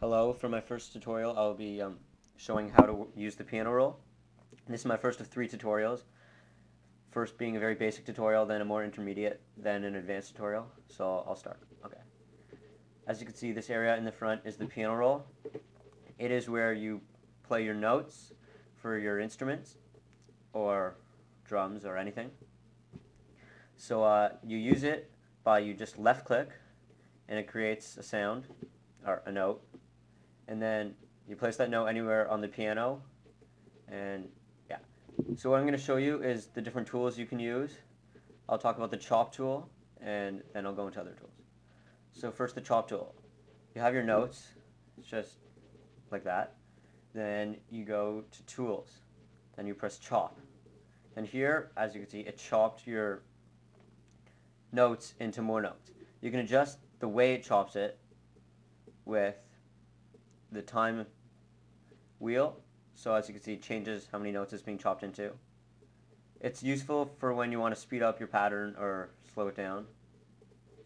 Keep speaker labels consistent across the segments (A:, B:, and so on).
A: Hello, for my first tutorial I'll be um, showing how to use the piano roll. This is my first of three tutorials. First being a very basic tutorial, then a more intermediate, then an advanced tutorial. So I'll start. Okay. As you can see, this area in the front is the piano roll. It is where you play your notes for your instruments or drums or anything. So uh, you use it by you just left click and it creates a sound or a note and then you place that note anywhere on the piano and yeah. So what I'm going to show you is the different tools you can use. I'll talk about the chop tool and then I'll go into other tools. So first the chop tool. You have your notes it's just like that. Then you go to tools. Then you press chop. And here as you can see it chopped your notes into more notes. You can adjust the way it chops it with the time wheel. So as you can see, it changes how many notes it's being chopped into. It's useful for when you want to speed up your pattern or slow it down.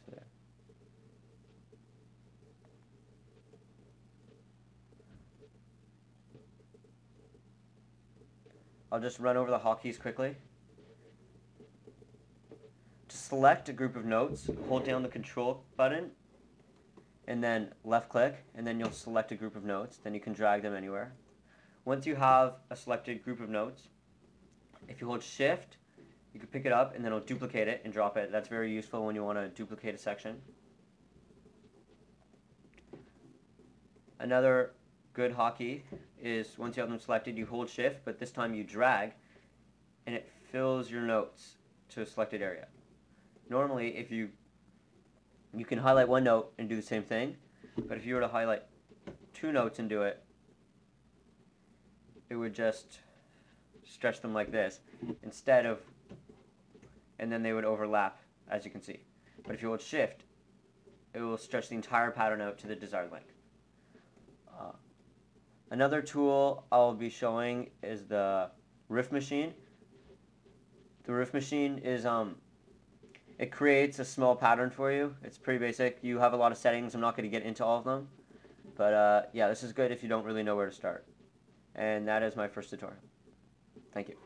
A: So. I'll just run over the hotkeys quickly. To select a group of notes, hold down the control button and then left click, and then you'll select a group of notes. Then you can drag them anywhere. Once you have a selected group of notes, if you hold shift, you can pick it up and then it'll duplicate it and drop it. That's very useful when you want to duplicate a section. Another good hotkey is once you have them selected, you hold shift, but this time you drag and it fills your notes to a selected area. Normally, if you you can highlight one note and do the same thing, but if you were to highlight two notes and do it, it would just stretch them like this instead of, and then they would overlap as you can see. But if you hold shift, it will stretch the entire pattern out to the desired length. Uh, another tool I'll be showing is the riff machine. The riff machine is um, it creates a small pattern for you. It's pretty basic. You have a lot of settings. I'm not going to get into all of them. But uh, yeah, this is good if you don't really know where to start. And that is my first tutorial. Thank you.